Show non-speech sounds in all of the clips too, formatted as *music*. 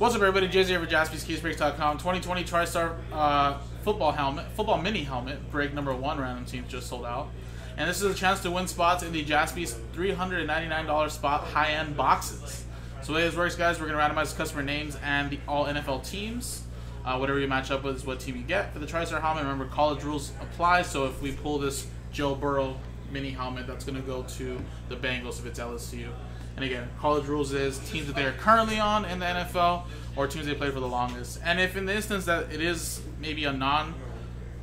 What's up, everybody? Jay here for JaspysCaseBreaks.com. 2020 TriStar uh, football helmet, football mini helmet, break number one random teams just sold out. And this is a chance to win spots in the Jaspys $399 spot high-end boxes. So the way this works, guys, we're going to randomize customer names and the all NFL teams. Uh, whatever you match up with is what team you get. For the TriStar helmet, remember, college rules apply. So if we pull this Joe Burrow mini helmet, that's going to go to the Bengals if it's LSU. And again, college rules is teams that they are currently on in the NFL or teams they played for the longest. And if in the instance that it is maybe a non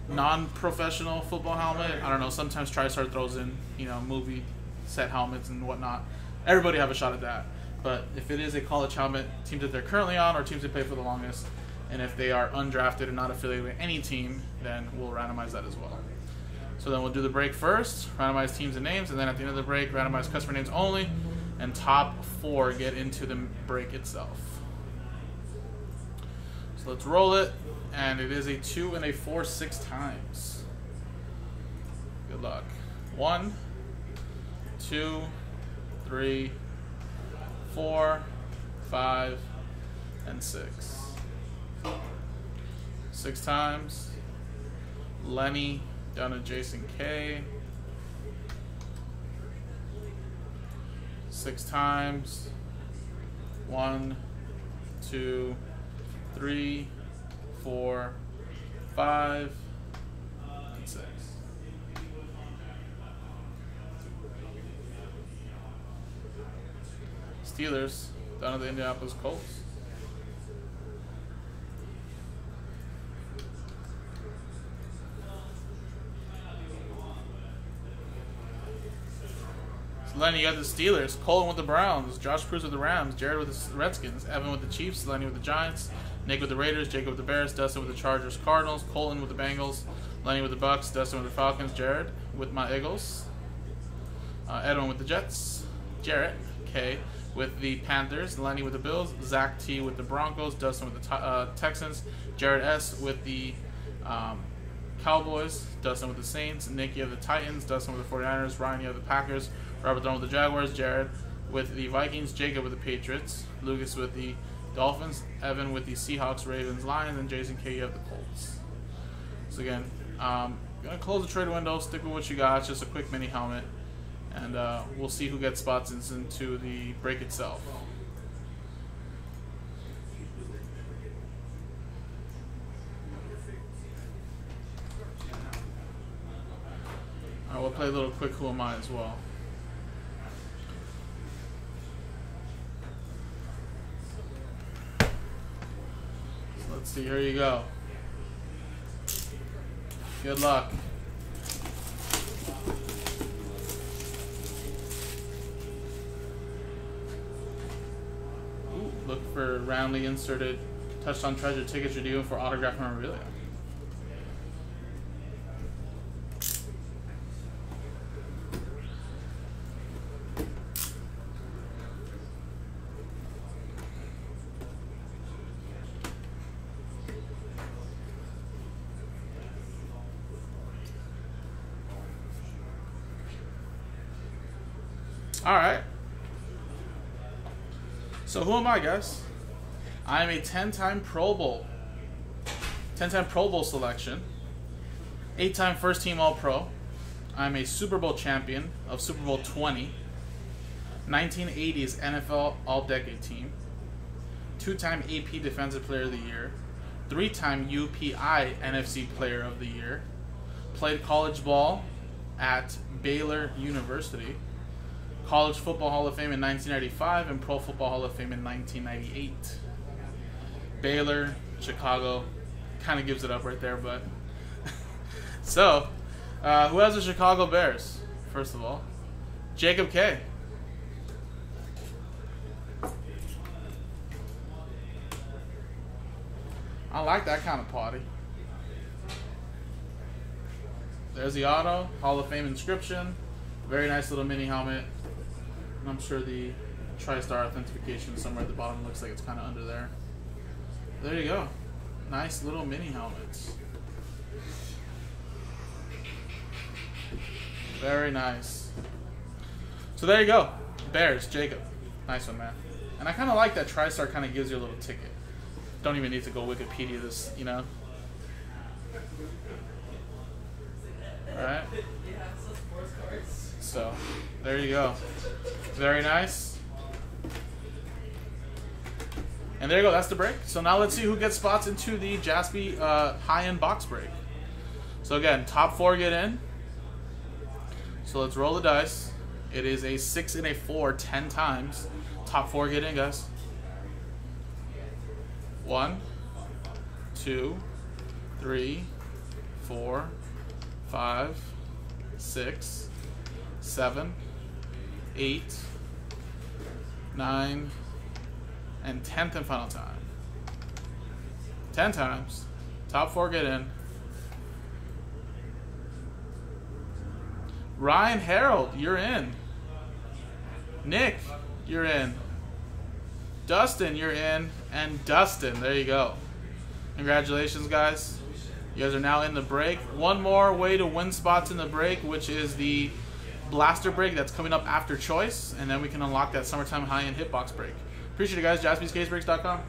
non-professional football helmet, I don't know. Sometimes TriStar throws in you know movie set helmets and whatnot. Everybody have a shot at that. But if it is a college helmet, teams that they're currently on or teams they play for the longest, and if they are undrafted and not affiliated with any team, then we'll randomize that as well. So then we'll do the break first, randomize teams and names, and then at the end of the break, randomize customer names only, and top four get into the break itself. So let's roll it, and it is a two and a four six times. Good luck. One, two, three, four, five, and six. Six times. Lenny down to Jason K. six times. One, two, three, four, five, and six. Steelers down to the Indianapolis Colts. Lenny, got the Steelers. Colin with the Browns. Josh Cruz with the Rams. Jared with the Redskins. Evan with the Chiefs. Lenny with the Giants. Nick with the Raiders. Jacob with the Bears. Dustin with the Chargers. Cardinals. Colin with the Bengals. Lenny with the Bucks. Dustin with the Falcons. Jared with my Eagles. Uh, Edwin with the Jets. Jarrett K with the Panthers. Lenny with the Bills. Zach T with the Broncos. Dustin with the uh, Texans. Jared S with the um, Cowboys. Dustin with the Saints. Nick, you have the Titans. Dustin with the 49ers. Ryan, have the Packers. Robert Dunn with the Jaguars, Jared with the Vikings, Jacob with the Patriots, Lucas with the Dolphins, Evan with the Seahawks, Ravens, Lions, and Jason K. You have the Colts. So again, um, gonna close the trade window. Stick with what you got. Just a quick mini helmet, and uh, we'll see who gets spots into the break itself. We'll play a little quick Who Am I as well. Let's see, here you go. Good luck. Ooh, look for roundly inserted touched on treasure tickets you're due for autograph memorabilia. All right. So who am I, guys? I am a 10-time Pro Bowl, 10-time Pro Bowl selection, 8-time first-team All-Pro. I'm a Super Bowl champion of Super Bowl 20, 1980s NFL All-Decade Team, two-time AP Defensive Player of the Year, three-time UPI NFC Player of the Year, played college ball at Baylor University College Football Hall of Fame in 1995 and Pro Football Hall of Fame in 1998. Baylor, Chicago, kind of gives it up right there, but. *laughs* so, uh, who has the Chicago Bears, first of all? Jacob K. I like that kind of party. There's the auto, Hall of Fame inscription. Very nice little mini helmet. I'm sure the TriStar authentication somewhere at the bottom looks like it's kind of under there. There you go. Nice little mini helmets. Very nice. So there you go. Bears, Jacob. Nice one, man. And I kind of like that TriStar kind of gives you a little ticket. don't even need to go Wikipedia this, you know. All right. So, there you go. Very nice. And there you go. That's the break. So now let's see who gets spots into the Jaspy uh, high-end box break. So again, top four get in. So let's roll the dice. It is a six and a four, ten times. Top four get in, guys. One, two, three, four, five, six, seven, eight, nine, and tenth and final time. Ten times. Top four get in. Ryan Harold, you're in. Nick, you're in. Dustin, you're in. And Dustin, there you go. Congratulations, guys. You guys are now in the break. One more way to win spots in the break, which is the blaster break that's coming up after choice. And then we can unlock that summertime high-end hitbox break. Appreciate it, guys. JaspysCaseBreaks.com.